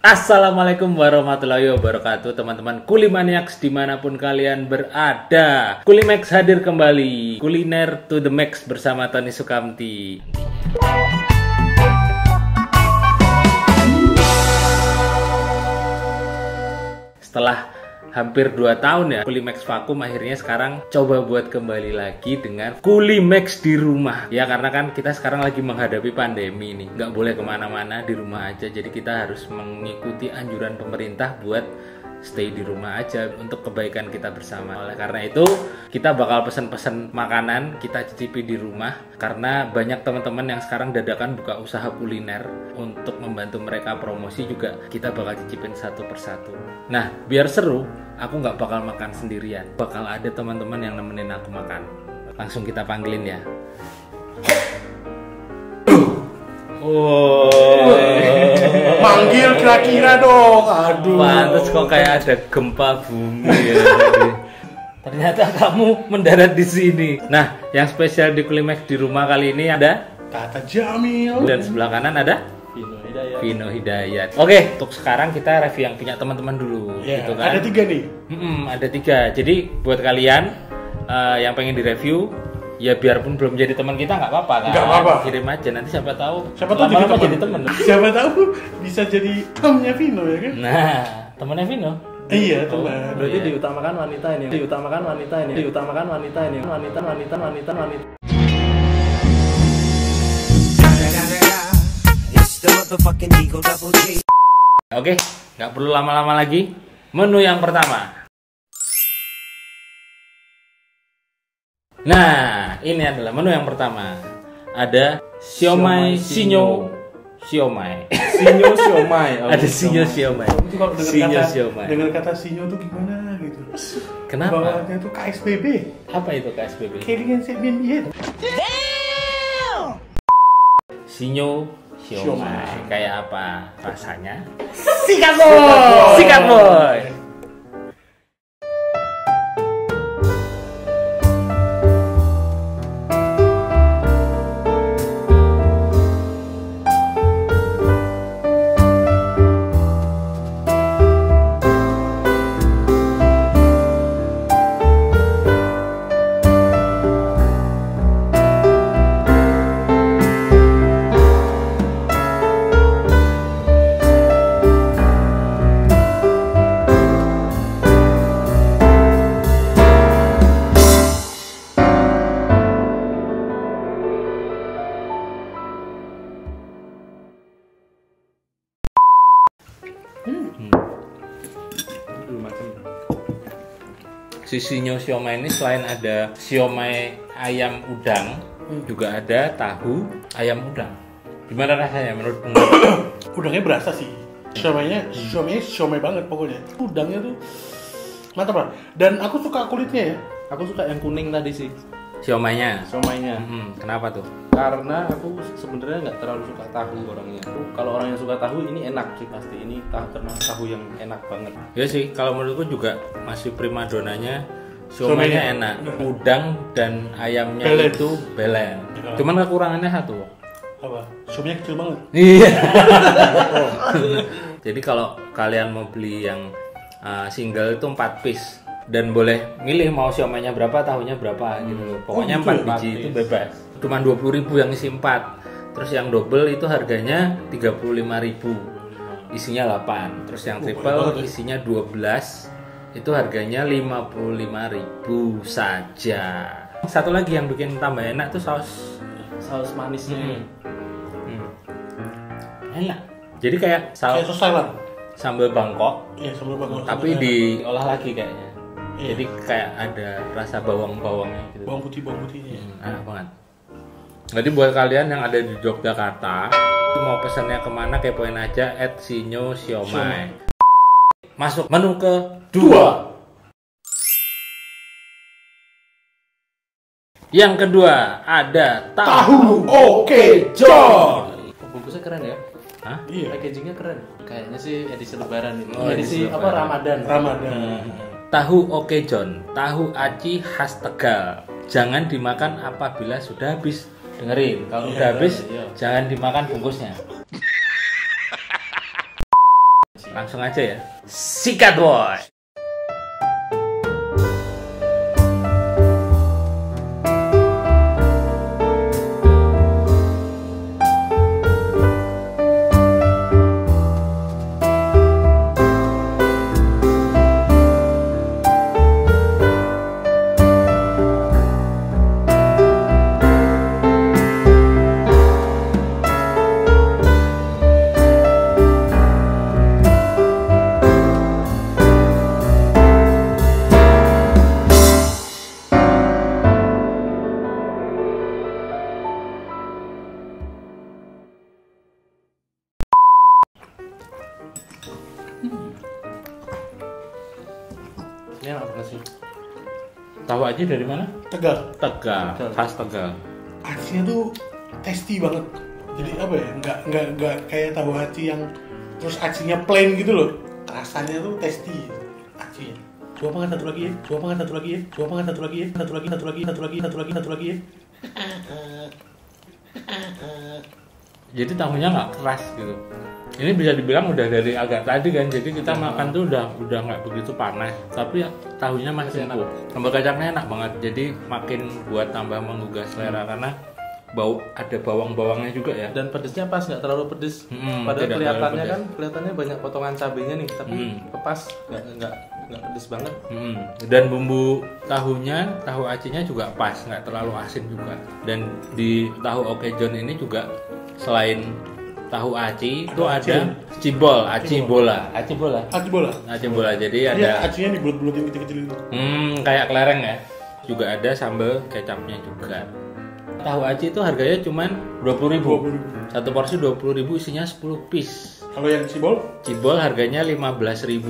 Assalamualaikum warahmatullahi wabarakatuh teman-teman. Kulimaniaks di mana pun kalian berada. Kulimax hadir kembali. Kuliner to the max bersama Tony Sukamti. Setelah hampir 2 tahun ya Kulimax vakum akhirnya sekarang coba buat kembali lagi dengan Kulimax di rumah. Ya karena kan kita sekarang lagi menghadapi pandemi nih. Nggak boleh ke mana-mana di rumah aja. Jadi kita harus mengikuti anjuran pemerintah buat stay di rumah aja untuk kebaikan kita bersama. Oleh karena itu, kita bakal pesen-pesen makanan kita cicipi di rumah karena banyak teman-teman yang sekarang dadakan buka usaha kuliner untuk membantu mereka promosi juga kita bakal cicipin satu persatu. Nah, biar seru, aku nggak bakal makan sendirian. Bakal ada teman-teman yang nemenin aku makan. Langsung kita panggilin ya. Oh. Manggil kira-kira dong. Aduh. Pantes kok kayak ada gempa bumi ya. tadi. Ternyata kamu mendarat di sini. Nah, yang spesial di Kulimax di rumah kali ini ada Kata Jamil. dan sebelah kanan ada Vino Hidayat. Vino Hidayat. Oke, untuk sekarang kita review yang punya teman-teman dulu, Ya, gitu kan? ada tiga nih. Mm-mm, ada tiga. Jadi buat kalian eh, yang pengen direview, ya biarpun belum jadi teman kita nggak apa-apa kan? Nggak apa-apa. Kirim aja nanti siapa tahu. Siapa tahu jadi teman. jadi teman. Siapa tahu bisa jadi temennya Vino ya kan? Nah, temennya Vino. Iya Oh. teman. Berarti Iya. diutamakan wanita ini. Diutamakan wanita ini. Diutamakan wanita ini. Wanita, wanita, wanita, wanita. G. Oke, nggak perlu lama-lama lagi. Menu yang pertama. Nah, ini adalah menu yang pertama. Ada siomay sinyo siomay. Sinyo siomay. Oh, Ada sinyo siomay. Itu kalau dengar Sinyo kata siomay. dengar kata sinyo tuh gimana gitu. Kenapa? Bawahnya tuh KSBB. Apa itu KSBB? Kelingan Sebien Bien. Sinyo siomay. Siomay. Kayak apa rasanya? Sikat boy. Sikat boy. Si sinyo siomay ini selain ada siomay ayam udang, juga ada tahu ayam udang. Gimana rasanya menurut Bung? Udangnya berasa sih. Siomaynya, siomaynya siomay banget pokoknya. Udangnya tuh mantap lah. Dan aku suka kulitnya ya. Aku suka yang kuning tadi sih. Siomaynya. Siomaynya. Hmm, kenapa tuh? Karena aku sebenarnya nggak terlalu suka tahu orangnya. Kalau orang yang suka tahu ini enak sih pasti. Ini tahu termasuk tahu yang enak banget. Ya sih, kalau menurutku juga masih prima donanya Siomaynya. enak. Udang dan ayamnya Belen. itu belen. Cuman kekurangannya satu. Apa? Siomaynya kecil banget. Iya. Jadi kalau kalian mau beli yang uh, single itu 4 piece dan boleh milih mau siomaynya berapa, tahunya berapa gitu loh. Pokoknya Oh, gitu 4 ya? biji Empat itu bebas. Cuman 20.000 yang isi 4. Terus yang double itu harganya 35.000. Isinya 8. Terus yang Oh, triple ya. isinya 12. Itu harganya 55.000 saja. Satu lagi yang bikin tambah enak tuh saus Saus manisnya. Hmm. enak. Jadi kayak Kayak saus Thailand. sambal Bangkok Iya, sambal banget. tapi diolah lagi kayaknya. Iya. Jadi kayak ada rasa bawang-bawangnya gitu. bawang putih bawang putihnya. Hmm, enak banget. Jadi buat kalian yang ada di Yogyakarta, itu mau pesannya ke mana kepoin aja at sinyo siomay. Masuk menu ke dua. Yang kedua ada Tahu oke John. Oh, bungkusnya keren ya. Hah? Iya. Packagingnya keren. Kayaknya sih edisi lebaran ini. Oh, edisi edisi apa lebaran. Ramadan. Ramadan. Tahu oke John, tahu aci khas Tegal. Jangan dimakan apabila sudah habis. Dengerin, kalau Iya, udah habis iya. jangan dimakan bungkusnya. Langsung aja ya. Sikat boy. Tahu aja dari mana? Tegal. Tegal, Tegal. khas Tegal. Acinya tuh tasty banget. Jadi apa ya? Nggak nggak nggak kayak tahu aci yang terus acinya plain gitu loh. Rasanya tuh tasty acinya. Coba makan satu lagi ya. Coba makan satu lagi ya. Coba makan satu lagi ya. Satu lagi, satu lagi, satu lagi, satu lagi, satu lagi ya. Jadi tahunya nggak keras gitu. Ini bisa dibilang udah dari agak tadi kan, jadi kita makan tuh udah udah nggak begitu panas, tapi ya tahunya masih enak. Sambal kacangnya enak banget, jadi makin buat tambah menggugah selera karena bau ada bawang-bawangnya juga ya. Dan pedesnya pas nggak terlalu pedes. Hmm, Padahal kelihatannya kan kelihatannya banyak potongan cabenya nih, tapi Hmm. pas nggak nggak nggak pedes banget. Hmm. Dan bumbu tahunya, tahu acinya juga pas, nggak terlalu asin juga. Dan di tahu okejon ini juga selain tahu aci itu Ada ada cibol, aci bola, aci bola, Aci bola. aci bola. Jadi Iya, ada acinya dibulut-bulutin kecil-kecil itu. hmm, kayak kelereng ya. Juga ada sambal kecapnya juga. Tahu aci itu harganya cuman 20.000. 20.000. Satu porsi 20.000 isinya 10 piece. Kalau yang cibol, Cibol harganya 15.000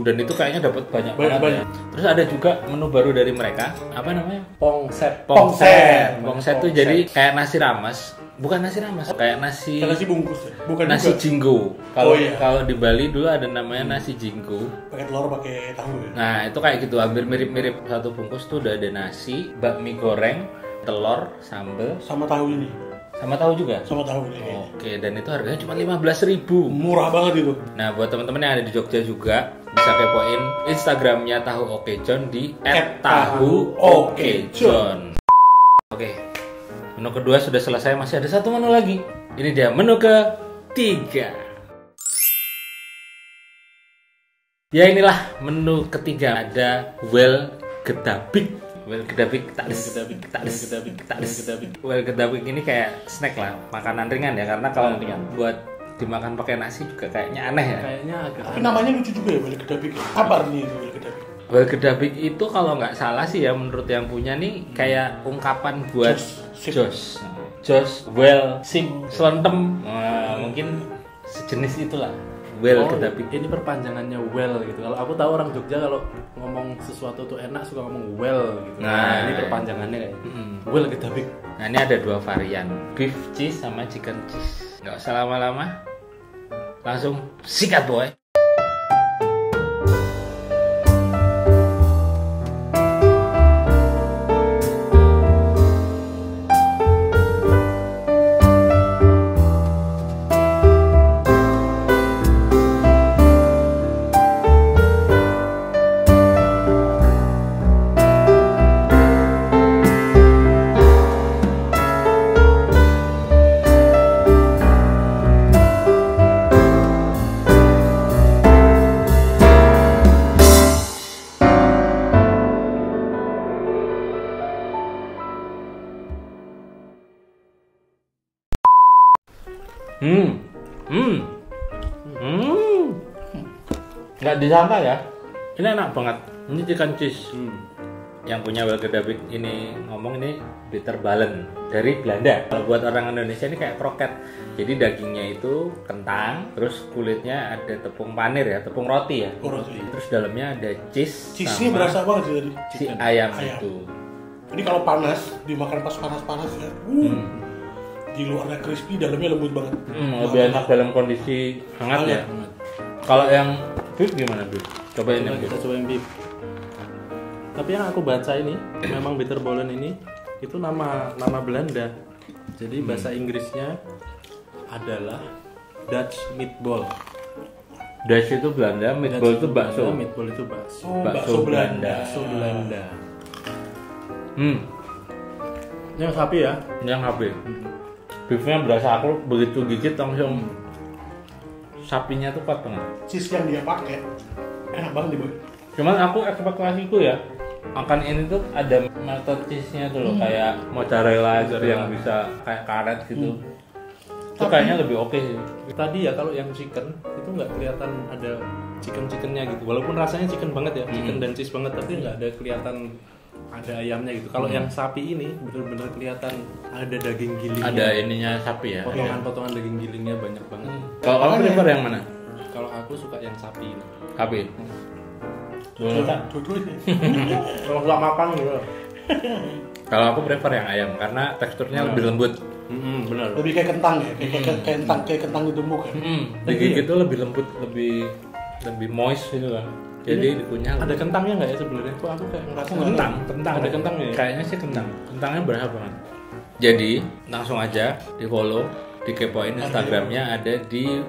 dan itu kayaknya dapat banyak Banyak, banget banyak. ya. Terus ada juga menu baru dari mereka, apa namanya? Pongset. Pongset. Pongset. Pongset tuh jadi kayak nasi rames, bukan nasi rames, kayak nasi kayak nasi bungkus ya. Bukan nasi juga. jinggo. Kalau Oh, iya. kalau di Bali dulu ada namanya nasi jinggo. Pakai telur, pakai tahu ya. Nah, itu kayak gitu, hampir mirip-mirip satu bungkus tuh udah ada nasi, bakmi goreng, telur, sambel, Sama tahu ini. sama tahu juga. Sama tahu ini. Oke, dan itu harganya cuma 15.000. Murah banget itu. Nah, buat teman-teman yang ada di Jogja juga bisa kepoin Instagramnya Tahu Oke John di @tahuokejon. Oke, menu kedua sudah selesai, masih ada satu menu lagi. Ini dia menu ketiga. Ya inilah menu ketiga ada well gedabik. Well gedabik tak des, Gedabik, tak des, gedabik, tak des. gedabik. Well gedabik ini kayak snack lah, makanan ringan ya karena kalau Makanan ringan. buat dimakan pakai nasi juga kayaknya aneh ya. Kayaknya agak Tapi namanya lucu juga ya, balik kedapik. Apa artinya itu balik kedapik? Well gedabik itu kalau nggak salah sih ya menurut yang punya nih kayak ungkapan buat Jos, jos, jos, well, sip, selentem, Wah, mungkin sejenis itulah. Well Oh, gedabik. Ini perpanjangannya well gitu. Kalau aku tahu orang Jogja kalau ngomong sesuatu tuh enak suka ngomong well gitu. Nah. ini perpanjangannya kayak Mm. well gedabik. Nah ini ada dua varian, beef cheese sama chicken cheese. Nggak usah lama-lama, langsung sikat boy. Hmm, hmm, hmm, nggak disangka ya. Ini enak banget. Ini chicken cheese. Hmm. Yang punya Well Gedabik ini ngomong ini bitter balen dari Belanda. Kalau buat orang Indonesia ini kayak kroket. Jadi dagingnya itu kentang, terus kulitnya ada tepung panir ya, tepung roti ya. Oh, roti. Terus dalamnya ada cheese, Cheese-nya sama berasa banget sih tadi. si ayam, Ayam. itu. Ini kalau panas, dimakan pas panas-panas ya. Uh, Di luarnya crispy, dalamnya lembut banget. Hmm, lebih enak dalam kondisi hangat ya. Hangat. Kalau yang beef gimana beef? Cobain yang beef. kita coba yang beef. Tapi yang aku baca ini memang bitterballen ini itu nama nama Belanda. Jadi bahasa Inggrisnya adalah Dutch meatball. Dash itu Belanda, meatball itu bakso. Meatball itu bakso. Oh, Bakso bakso Belanda. Bakso Belanda. Hmm, Ini yang sapi ya? yang habis. Beefnya berasa aku begitu gigit langsung sapinya tuh kuat banget. Cheese yang dia pakai enak banget nih boy. Cuman aku ekspektasiku ya makan ini tuh ada melted cheese-nya tuh loh kayak mozzarella gitu yang bisa kayak karet gitu. Itu Tapi- kayaknya lebih oke sih. Tadi ya kalau yang chicken itu nggak kelihatan ada chicken chickennya gitu. Walaupun rasanya chicken banget ya, chicken dan cheese banget, tapi nggak ada kelihatan ada ayamnya gitu. Kalau yang sapi ini bener-bener kelihatan ada daging gilingnya. Ada ininya sapi ya. potongan-potongan daging gilingnya banyak banget. Kalau kamu prefer yang mana? Kalau aku suka yang sapi ini. Sapi. Dua-duanya. Kalau nggak makan gitu. Kalau aku prefer yang ayam karena teksturnya lebih lembut. Hmm, benar. Lebih kayak kentang ya, kayak, kayak, kayak kentang, kayak kentang ditumbuk ya. Hmm, digigit tuh lebih lembut, lebih lebih moist gitu kan. Jadi dikunyah Ada kentangnya nggak ya sebenarnya? Kok aku kayak ngerasa kentang, kentang Ada kentangnya ya? Kayaknya sih kentang. Kentangnya berapa banget. Jadi langsung aja di follow, dikepoin Instagramnya ada di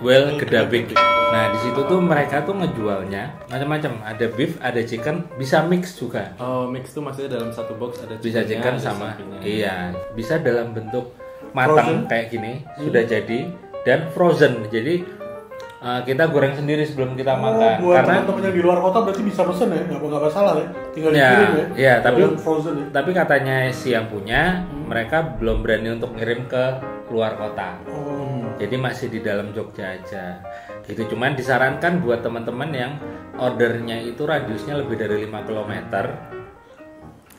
@wellgedabik. Nah di situ tuh mereka tuh ngejualnya macam-macam. Ada beef, ada chicken, bisa mix juga. Oh, mix tuh maksudnya dalam satu box ada Bisa chicken ada sama, sapinya. iya, bisa dalam bentuk matang Frozen? kayak gini sudah jadi dan frozen. Jadi uh, kita goreng sendiri sebelum kita Oh, makan buat karena teman-teman di luar kota berarti bisa pesen ya, nggak nggak masalah ya. Tinggal Ya, dikirim ya. ya, tapi- frozen ya. tapi katanya si yang punya mereka belum berani untuk ngirim ke luar kota Oh, jadi masih di dalam Jogja aja gitu cuman disarankan buat teman-teman yang ordernya itu radiusnya lebih dari 5 km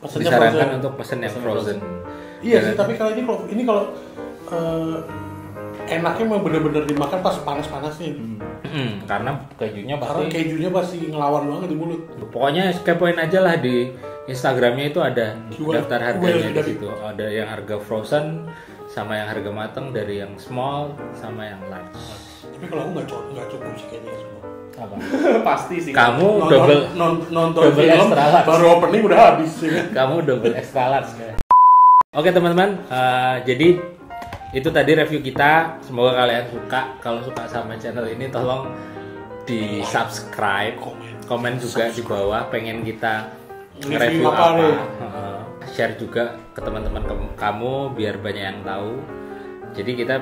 pesennya disarankan frozen. untuk pesen yang frozen, Iya Dan- sih, tapi kalau ini kalau ini kalau eh, enaknya memang bener-bener dimakan pas panas-panasnya. Mm, karena kejunya Karena pasti kejunya pasti ngelawan banget di mulut. pokoknya kepoin aja lah di Instagramnya itu ada Jual- daftar harganya di situ ada yang harga frozen sama yang harga matang dari yang small sama yang large Tapi kalau aku nggak cukup, nggak cukup sih kayaknya semua. apa Pasti sih. kamu Nonton, double non- nonton double film extra large. baru opening udah habis ya kan. kamu double extra large ya. Oke teman-teman, eh, jadi itu tadi review kita. Semoga kalian suka. Kalau suka sama channel ini, tolong di subscribe, Komen. juga di bawah. Pengen kita Review apa share juga ke teman-teman kamu biar banyak yang tahu. Jadi kita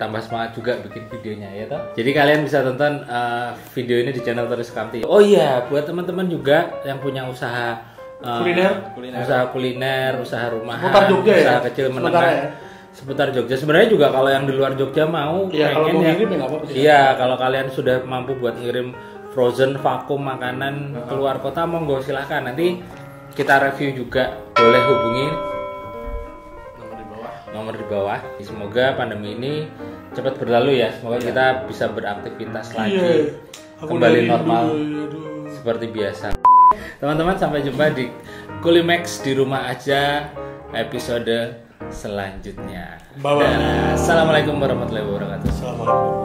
tambah semangat juga bikin videonya ya toh. Jadi kalian bisa tonton eh, video ini di channel Terus Kamti. Oh iya, buat teman-teman juga yang punya usaha eh, Kuliner? usaha kuliner, usaha rumahan, Seputar Jogja ya? usaha kecil Sementara menengah. ya? Seputar Jogja. Sebenarnya juga kalau yang di luar Jogja mau Iya, kalau pengen mau ya- ngirim ya apa-apa sih. Iya, kalau kalian sudah mampu buat ngirim frozen vakum makanan keluar kota monggo silahkan nanti kita review juga. Boleh hubungi Nomor di bawah. nomor di bawah. Semoga pandemi ini cepat berlalu ya. Semoga kita bisa beraktivitas lagi. Iya. Aku kembali dari normal dulu, seperti biasa. Teman-teman sampai jumpa di Kulimax di rumah aja. Episode selanjutnya Bye-bye. Dan, assalamualaikum warahmatullahi wabarakatuh Assalamualaikum.